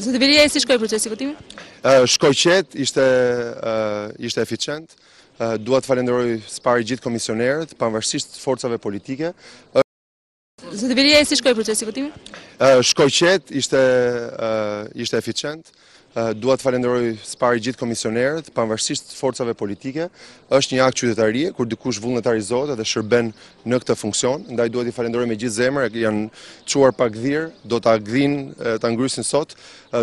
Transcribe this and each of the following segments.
Zoti Veliaj, si shkoi procesi i votimit? Shkoi qetë, ishte, ishte eficient. Dua të falenderoj së pari gjithë komisionerët, pavarësisht forcave politike. Zoti Veliaj, si shkoi procesi i votimit? Shkoi qetë, ishte, ishte eficient. Dua të falenderoj së pari gjithë komisionerët, pavarësisht forcave politike. Është një akt qytetarie kur dikush vullnetarizohet dhe shërben në këtë funksion, ndaj dua t'i falenderoj me gjithë zemër, janë çuar pa gdhirë, do ta gdhijnë, ta ngrysin sot.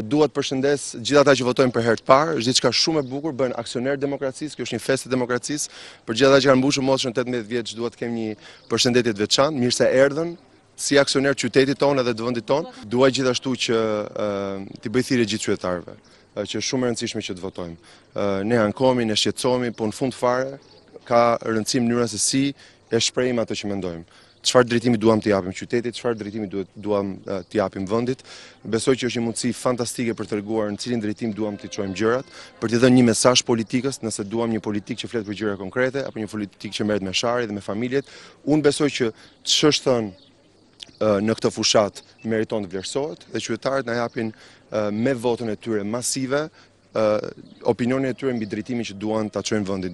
Dua të përshëndes gjithë ata që votojnë për herë të parë, është diçka shumë e bukur, bëhen aksionerë të demokracisë, kjo është një festë e demokracisë. Për gjithë ata që kanë mbushur moshën 18 vjeç, dua të kem një Përshëndetje të veçantë, mirë se erdhën si aksionerë të qytetit tonë edhe të vendit tonë. Dua gjithashtu që t'i bëj thirrje gjithë qytetarëve, që është shumë e rëndësishme që të votojmë. Ne ankohemi, ne shqetësohemi, po në fund fare ka rëndësi mënyra se si e shprehim atë që mendojmë. Çfarë drejtimi duam t'i japim qytetit, çfarë drejtimi duam t'i japim vendit, Besoj që është një mundësi fantastike për të treguar në cilin drejtim duam t'i çojmë gjërat, për t'i dhënë një mesazh politikës, nëse duam një politikë që flet për gjëra konkrete apo një politikë që merret me sharje dhe me familjet. Unë besoj që ç'është thënë në këtë fushatë meriton të vlerësohet dhe qytetarët na japin me votën e tyre masive opinionin e tyre mbi drejtimin që duan ta çojnë vendin.